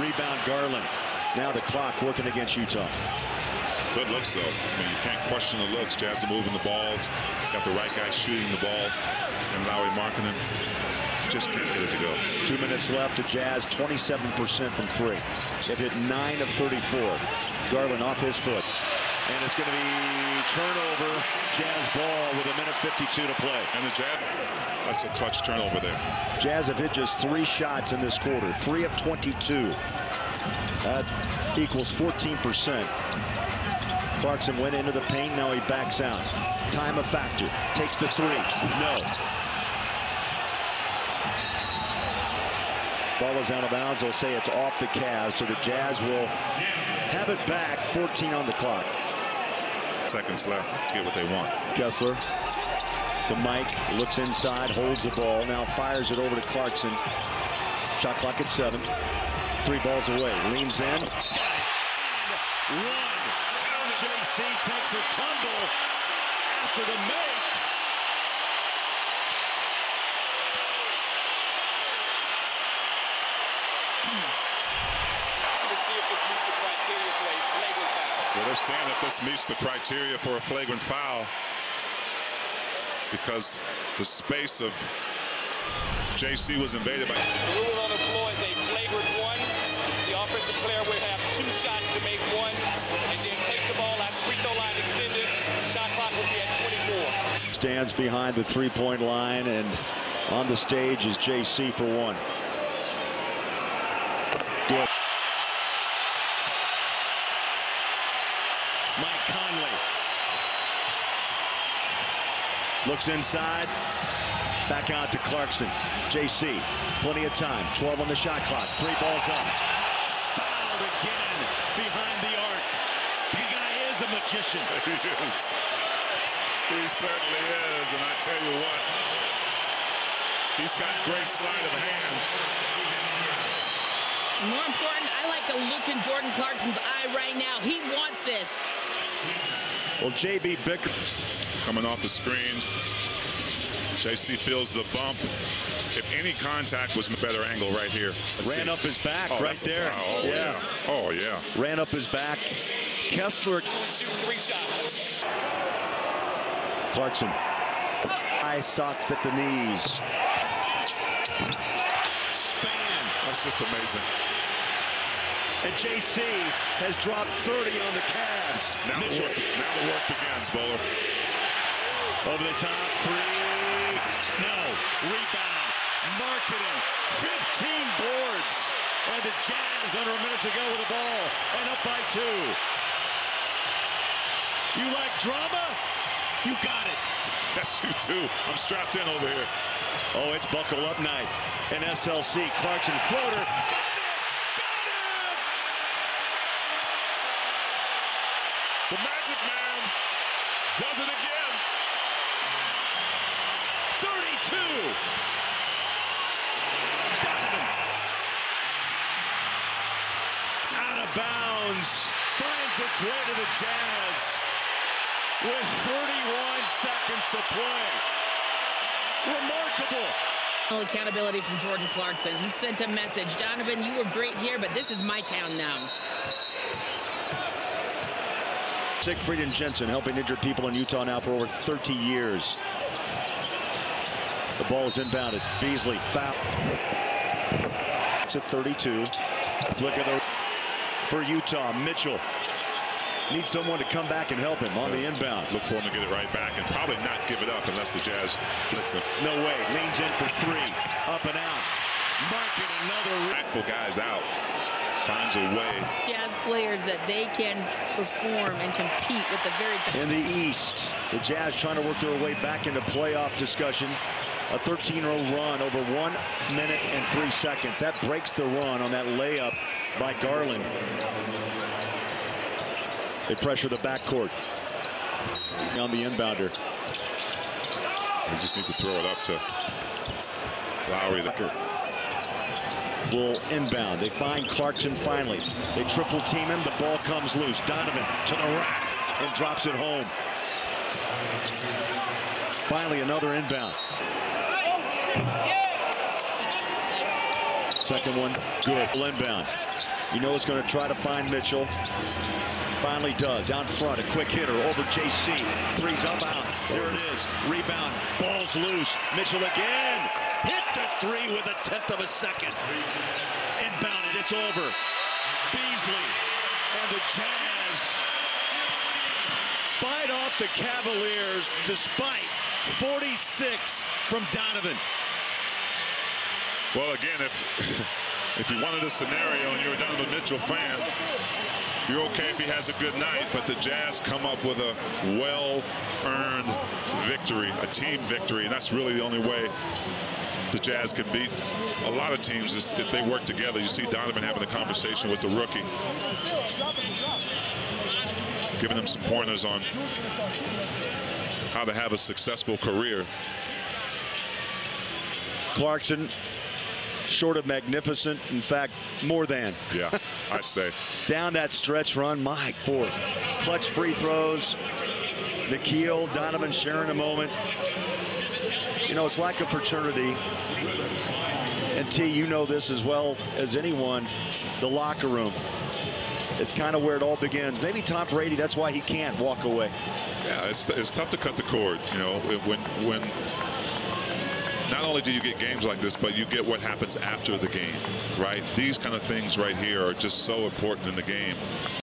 Rebound Garland. Now the clock working against Utah. Good looks, though. I mean, you can't question the looks. Jazz are moving the ball. Got the right guy shooting the ball. And Lauri Markkanen just can't get it to go. Two minutes left. The Jazz 27% from three. They've hit 9 of 34. Garland off his foot. And it's going to be turnover. Jazz ball with a minute 52 to play. And the Jazz, that's a clutch turnover there. Jazz have hit just three shots in this quarter. Three of 22. That equals 14%. Clarkson went into the paint. Now he backs out. Time a factor. Takes the three. No. Ball is out of bounds. They'll say it's off the Cavs, so the Jazz will have it back. 14 on the clock. Seconds left to get what they want. Kessler, the Mike, looks inside, holds the ball, now fires it over to Clarkson. Shot clock at seven. Three balls away. Leans in. One. JC takes a tumble after the make. Well, they're saying that this meets the criteria for a flagrant foul because the space of JC was invaded by. The rule on the floor is a flagrant one. The offensive player will have two shots to make one and then take the ball at free throw line extended. Shot clock will be at 24. Stands behind the three-point line and on the stage is JC for one. Good. Mike Conley. Looks inside. Back out to Clarkson. JC. Plenty of time. 12 on the shot clock. Three balls up. Fouled again behind the arc. The guy is a magician. He is. He certainly is. And I tell you what, he's got great sleight of hand. More important, I like the look in Jordan Clarkson's eye right now. He wants this. Well, J.B. Bicker coming off the screen. JC feels the bump. If any contact was a better angle right here. Let's ran see. up his back Oh, right there. Oh, yeah. Oh, yeah. Ran up his back. Kessler. Shoot three shots. Clarkson. High socks at the knees. Span. That's just amazing. And JC has dropped 30 on the Cavs. Now the work, now the work begins, Bowler. over the top. Three. No. Rebound. Markkanen. 15 boards. And the Jazz under a minute to go with the ball. And up by two. You like drama? You got it. Yes, you do. I'm strapped in over here. Oh, it's buckle up night. And SLC, Clarkson floater. Got it! Got it! The Magic Man does it again. 32! Donovan. Out of bounds. Finds its way to the Jazz. With 31 seconds to play. Remarkable. Accountability from Jordan Clarkson. He sent a message. Donovan, you were great here, but this is my town now. Siegfried and Jensen helping injured people in Utah now for over 30 years. The ball is inbounded. Beasley foul. It's at 32. Flick of the for Utah. Mitchell needs someone to come back and help him on the inbound. Look for him to get it right back and probably not give it up unless the Jazz blitz him. No way. Leans in for three. Up and out. Marking another. Tactful guys out. Finds a way. Jazz players that they can perform and compete with the very best. In the East, the Jazz trying to work their way back into playoff discussion. A 13-0 run over one minute and three seconds. That breaks the run on that layup by Garland. They pressure the backcourt on the inbounder. We just need to throw it up to Lowry. Tucker will inbound. They find Clarkson finally. They triple team him. The ball comes loose. Donovan to the rack and drops it home. Finally, another inbound. Second one, good. Inbound. You know it's going to try to find Mitchell. Finally does. Out front, a quick hitter over JC. Three's up out. There it is. Rebound. Ball's loose. Mitchell again. Hit the three with a tenth of a second. Inbounded. It's over. Beasley and the Jazz fight off the Cavaliers despite 46 from Donovan. Well, again, if if you wanted a scenario and you're a Donovan Mitchell fan, you're okay if he has a good night, but the Jazz come up with a well-earned victory, a team victory, and that's really the only way the Jazz can beat a lot of teams if they work together. You see Donovan having a conversation with the rookie, giving them some pointers on how to have a successful career. Clarkson, short of magnificent, in fact, more than. Yeah, I'd say. Down that stretch run, my fourth. Clutch free throws. Nickeil, Donovan sharing a moment. You know, it's like a fraternity. And T, you know this as well as anyone, the locker room. It's kind of where it all begins. Maybe Tom Brady, that's why he can't walk away. Yeah, it's, it's tough to cut the cord, you know, when when not only do you get games like this, but you get what happens after the game, right? These kind of things right here are just so important in the game.